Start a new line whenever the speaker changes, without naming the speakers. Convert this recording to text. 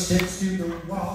sticks to the wall.